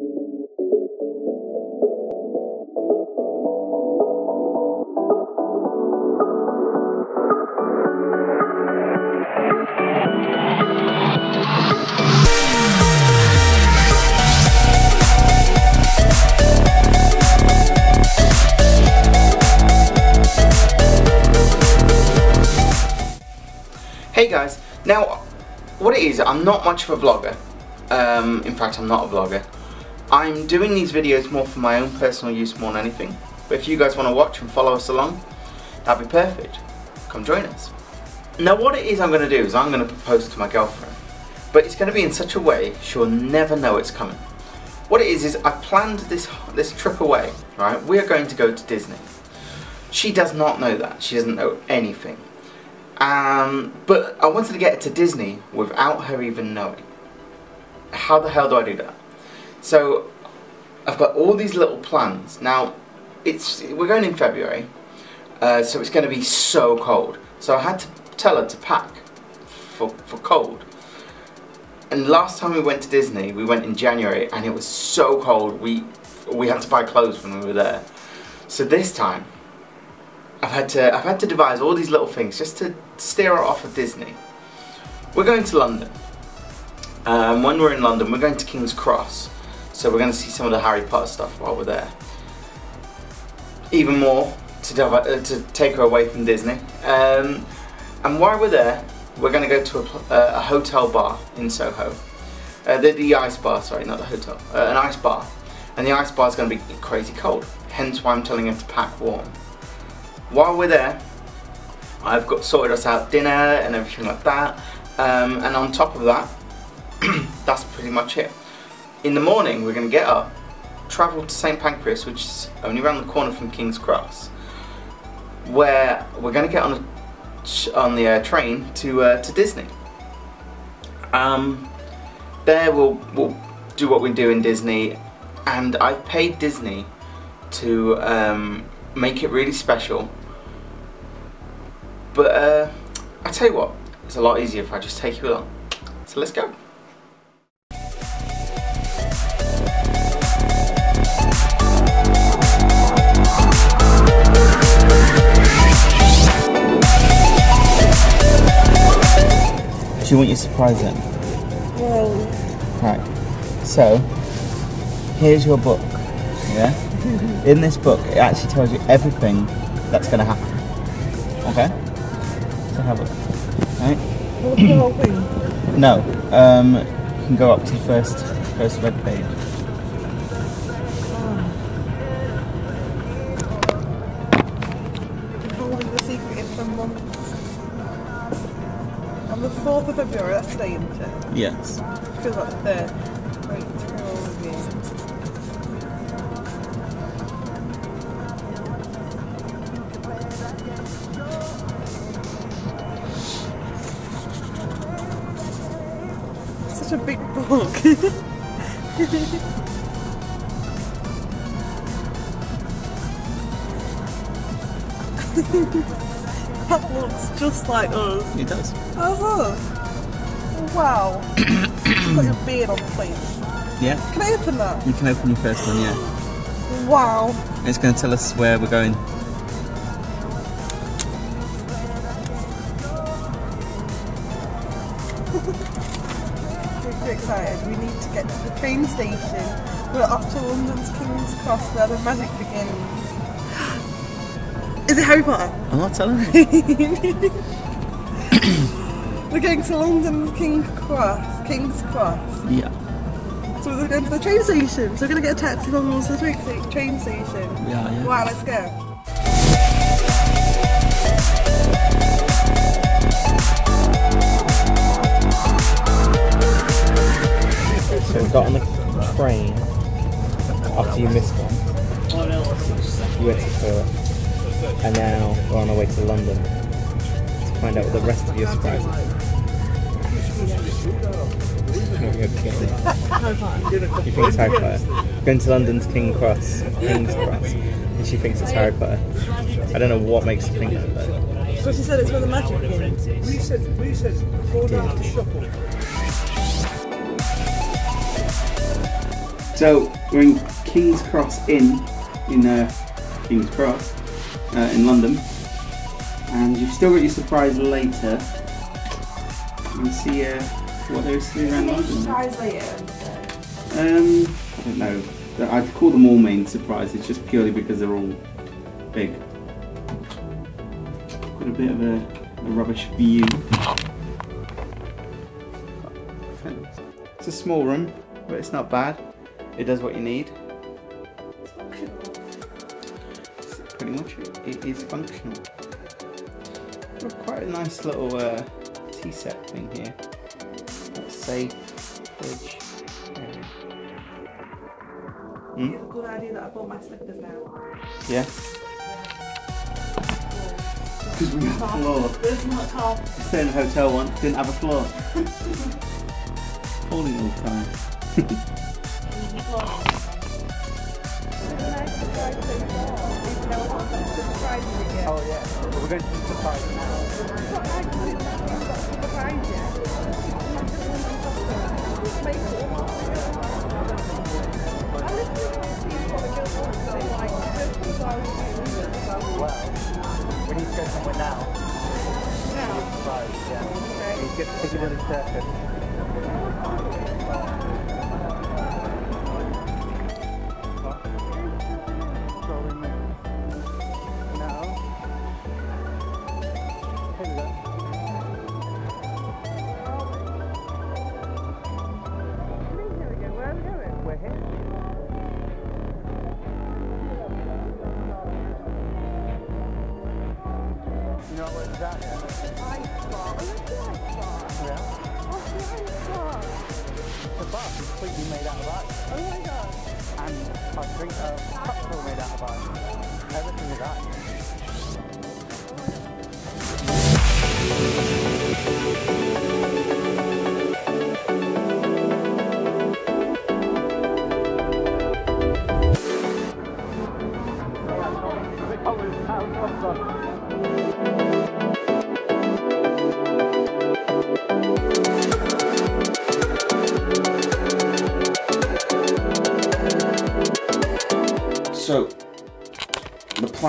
Hey guys, now what it is, I'm not much of a vlogger. Um, in fact, I'm not a vlogger. I'm doing these videos more for my own personal use more than anything. But if you guys want to watch and follow us along, that'd be perfect. Come join us. Now what it is I'm going to do is I'm going to propose to my girlfriend. But it's going to be in such a way she'll never know it's coming. What it is is I planned this this trip away, right? We are going to go to Disney. She does not know that. She doesn't know anything. Um, but I wanted to get her to Disney without her even knowing. How the hell do I do that? So I've got all these little plans. Now it's we're going in February, uh, so it's going to be so cold. So I had to tell her to pack for for cold. And last time we went to Disney, we went in January, and it was so cold. We we had to buy clothes when we were there. So this time, I've had to I've had to devise all these little things just to steer her off of Disney. We're going to London. Um, when we're in London, we're going to King's Cross, so we're going to see some of the Harry Potter stuff while we're there. Even more to, uh, to take her away from Disney. Um, and while we're there, we're going to go to a, uh, a hotel bar in Soho. Uh, the, the ice bar, sorry, not the hotel. Uh, an ice bar. And the ice bar is going to be crazy cold. Hence why I'm telling her to pack warm. While we're there, I've got sorted us out dinner and everything like that. Um, and on top of that, that's pretty much it. In the morning, we're going to get up, travel to St Pancras, which is only around the corner from King's Cross, where we're going to get on a, on the uh, train to uh, to Disney. Um, there we'll we'll do what we do in Disney, and I've paid Disney to um, make it really special. But uh, I tell you what, it's a lot easier if I just take you along. So let's go. Do you want your surprise then? Well, Right. So, here's your book. Yeah? In this book, it actually tells you everything that's going to happen. Okay? So have a look. Right? what's the whole thing? No. Um, you can go up to the first, first red page. Of February, that's today, isn't it? Yes. feels like the 3rd. Right, through all of these. Such a big book. that looks just like us. It does. Us? Wow. like a beard on the place. Yeah. Can I open that? You can open your first one, yeah. Wow. It's going to tell us where we're going. We're too excited. We need to get to the train station. We're up to London's King's Cross where the magic begins. Is it Harry Potter? I'm not telling you. We're going to London's King's Cross. King's Cross. yeah. So we're going to the train station. So we're going to get a taxi from the train station. Yeah, yeah. Wow, let's go. So we got on the train after you missed one. Oh, you went to tour. And now we're on our way to London to find out what the rest of your surprise is. You think it's Harry Potter? Going to London's King Cross, King's Cross, and she thinks it's Harry Potter. I don't know what makes her think that, but So she said it's where the magic begins. We said, we said, fall down the shuffle. So we're in King's Cross Inn in uh, King's Cross uh, in London, and you've still got your surprise later. And see uh, what there is to do around London. Surprise later. Um, I don't know. I'd call them all main surprises just purely because they're all big. Got a bit of a, a rubbish view. It's a small room, but it's not bad. It does what you need. Pretty much it. It is functional. Got quite a nice little uh, tea set thing here. Safe, fridge. area. Hmm? It's a good idea that I bought my slippers now. Yeah. Because we have a floor. There's not top. Stayed in a hotel once, didn't have a floor. Falling all the time. Oh yeah, we're going to the surprise now. Well, we need to go somewhere now. Surprise, yeah. We need to get to Piccadilly Circus. You know what it's at yet? Yeah. The bar is completely made out of ice. Oh my god. And I drink a cups all made out of ice. Everything is ice.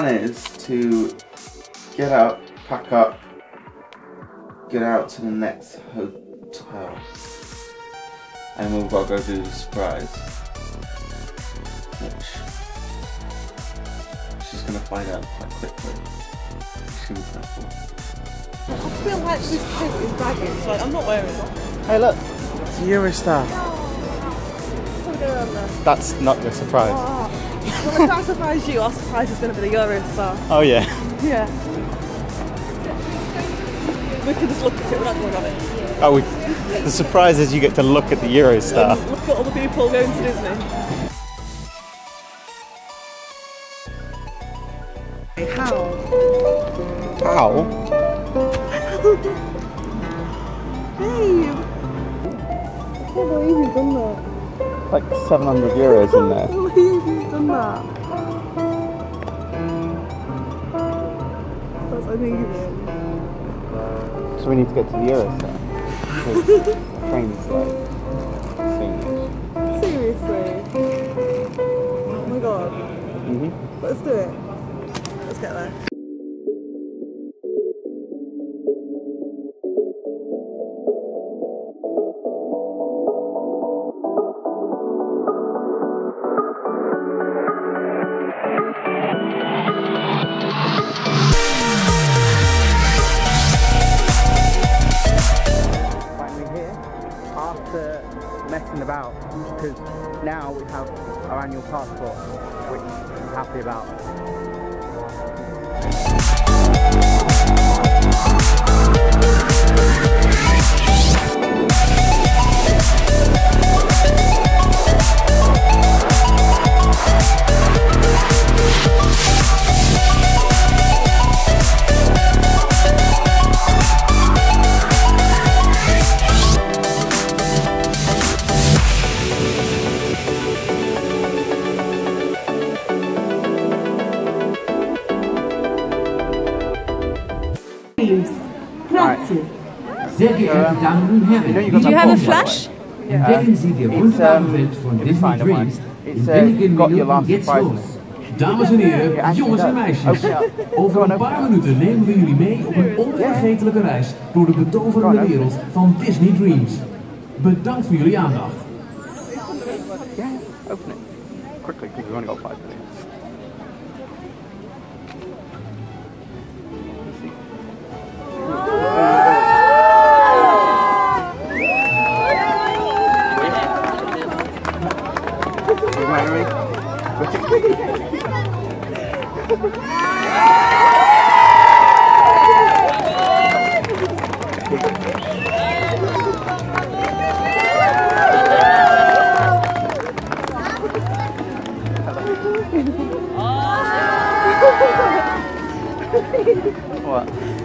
Plan is to get up, pack up, get out to the next hotel, and we've got to go do the surprise. Which she's gonna find out quite quickly. She's gonna be quite cool. I feel like this coat is baggage. Like, I'm not wearing it. Hey, look, it's a Eurostar. What's going? That's not your surprise. Oh. Well, if that surprised you, our surprise is going to be the Eurostar. Oh yeah. Yeah. We can just look at it, we're not going on it. Oh, we, the surprise is you get to look at the Eurostar. And look at all the people going to Disney. How? How? Babe! I can't believe you've done that. Like 700 euros in there. Can't believe you've done that. That's amazing. So we need to get to the Eurostar. Because the train's like. Seriously? Oh my god. Mm-hmm. Let's do it. Let's get there. Because now we have our annual passport which I'm happy about. Grazie. Sehr geehrte Damen Do you that have a bomb, by the flash? way. Entdecken Sie die It's, wunderbare um, Welt von it's Disney fine, don't Dreams mind. in It's, uh, wenigen got your minuten last jetzt surprise los. in Dames en heren, Ja, actually jongens en does. meisjes. Open it up. Over Go on, een open paar it up. minuten nemen we jullie mee op een onvergetelijke reis door de Go on, betoverende open it. wereld van Disney Dreams. Bedankt voor jullie aandacht. Yeah, open it. Quickly, because we've only got five minutes. What?